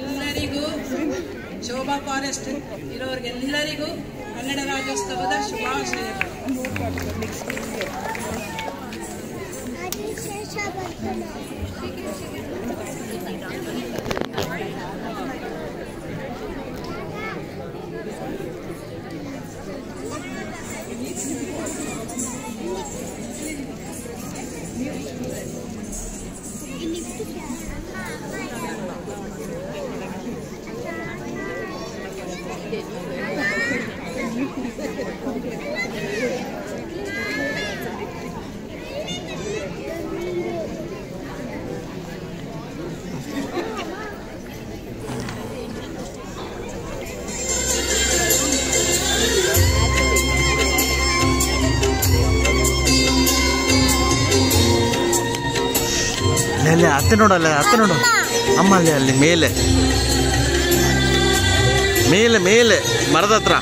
ಎಲ್ಲರಿಗೂ ಶೋಭಾ ಫಾರೆಸ್ಟ್ ಇರೋರಿಗೆಲ್ಲರಿಗೂ ಕನ್ನಡ ರಾಜ್ಯೋತ್ಸವದ ಶುಭಾಶಯಗಳು ಅಲ್ಲೇ ಅತ್ತೆ ನೋಡು ಅಲ್ಲ ಅತ್ತೆ ನೋಡು. ಅಮ್ಮ ಅಲ್ಲಿ ಅಲ್ಲಿ ಮೇಲೆ. ಮೇಲೆ ಮೇಲೆ ಮರದ ಹತ್ರ.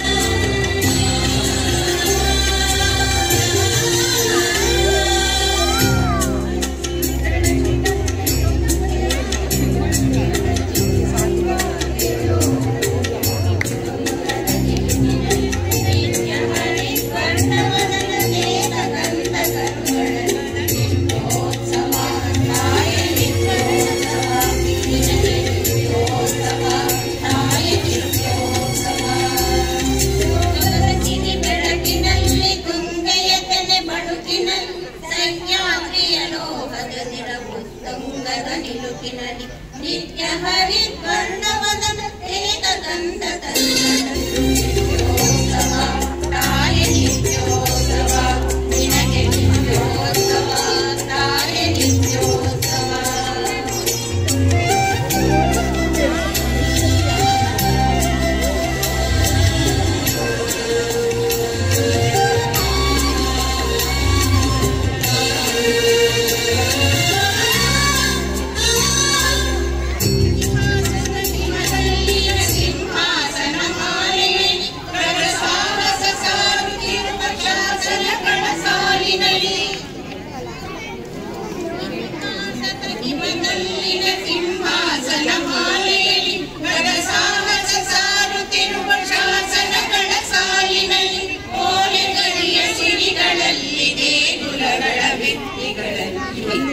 किनलि नित्यहरिद्वर्णा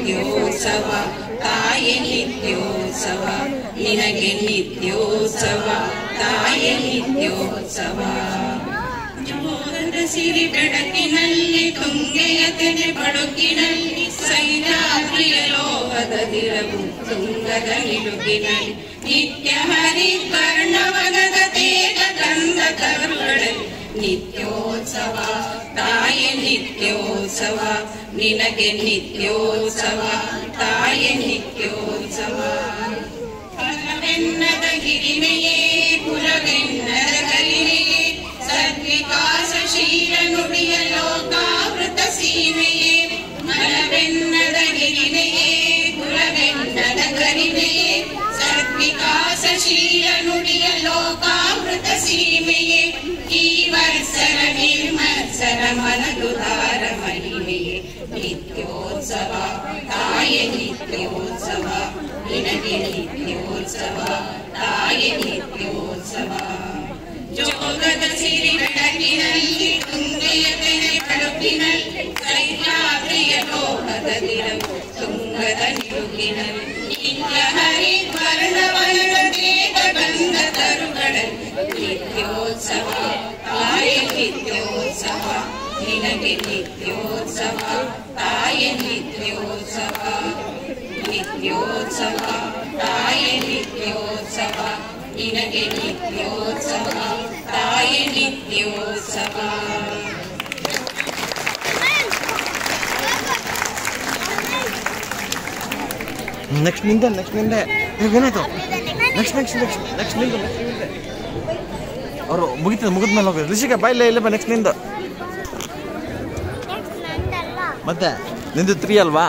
ನಿತ್ಯೋತ್ಸವ ತಾಯ ನಿತ್ಯೋತ್ಸವ ನಿನಗೆ ನಿತ್ಯೋತ್ಸವ ತಾಯ ನಿತ್ಯೋತ್ಸವ ಜೋರದ ಸಿರಿ ಬೆಳಕಿನಲ್ಲಿ ತುಂಗೆಯ ತೆನೆ ಬಡುಕಿನಲ್ಲಿ ಸೈರಾತ್ರಿಯ ಲೋಹದ ದಿರವು ತುಂಗದ ನಿಲುಕಿನಲ್ಲಿ ನಿತ್ಯ ಹರಿದ್ವರ್ಣವನದ ತೇಜ ಗಂಧ ಕರುಗಳಲ್ಲಿ ನಿತ್ಯೋತ್ಸವ ತಾಯ ನಿತ್ಯೋತ್ಸವ ನಿನಗೆ ನಿತ್ಯೋತ್ಸವ ತಾಯ ನಿತ್ಯೋತ್ಸವ ಫಲವೆನ್ನದ ಹಿರಿಮೆಯೇ ಕುಲವೆನ್ನದ ಕಲಿಮೆಯೇ ಸದ್ವಿಕಾಸಶೀಲ ನುಡಿಯ ಲೋಕಾವೃತ ಸೀಮೆಯೇ ಮಲವೆನ್ನದ ಹಿರಿಮೆಯೇ ಕುಲವೆನ್ನದ ಕಲಿಮೆಯೇ ಸದ್ವಿಕಾಸಶೀಲ ನುಡಿಯ ಲೋಕಾವೃತ ಸೀಮೆಯೇ ನಿತ್ಯೋತ್ಸವ ನಿನಗೆ ನಿತ್ಯೋತ್ಸವ ತಾಯ ನಿತ್ಯೋತ್ಸವ ಜೋಗದ ಸಿರಿ ಬೆಳಕಿನಲ್ಲಿ ತುಂಗೆಯ ತೆನೆ ಬಳುಕಿನಲ್ಲಿ ಸೈರಾತ್ರಿಯ ಲೋಹದ ದಿರವು ತುಂಗದ ನಿಲುಕಿನಲ್ಲಿ ನಿತ್ಯ ಹರಿದ್ವರ್ಣವನದ ದೇಹ ಗಂಧ ತರುಗಳಲ್ಲಿ ನಿತ್ಯೋತ್ಸವ ತಾಯ ನಿತ್ಯೋತ್ಸವ ನಿನಗೆ ನಿತ್ಯೋತ್ಸವ ತಾಯ ನಿತ್ಯೋತ್ಸವ ನಿತ್ಯೋತ್ಸವ ತಾಯಿ ನಿತ್ಯೋತ್ಸವ ನಿನಗೆ ನಿತ್ಯೋತ್ಸವ ತಾಯಿ ನಿತ್ಯೋತ್ಸವ. ನೆಕ್ಸ್ಟ್ ನಿಂದೆ ನೆಕ್ಸ್ಟ್ ನಿಂದೆ ಏನಾಯ್ತು? ನೆಕ್ಸ್ಟ್ ನೆಕ್ಸ್ಟ್ ನೆಕ್ಸ್ಟ್ ನೆಕ್ಸ್ಟ್ ನಿಂದು ಅವರು ಮುಗಿತದೆ ಮುಗಿದ ಮೇಲೆ ಹೋಗಿ ರಿಷಿಕ ಬಾಯಿಲ್ಲ ಇಲ್ಲ ಬಾ ನೆಕ್ಸ್ಟ್ ನಿಂದು. ಮತ್ತೆ? ನಿಂದು ತ್ರೀ ಅಲ್ವಾ?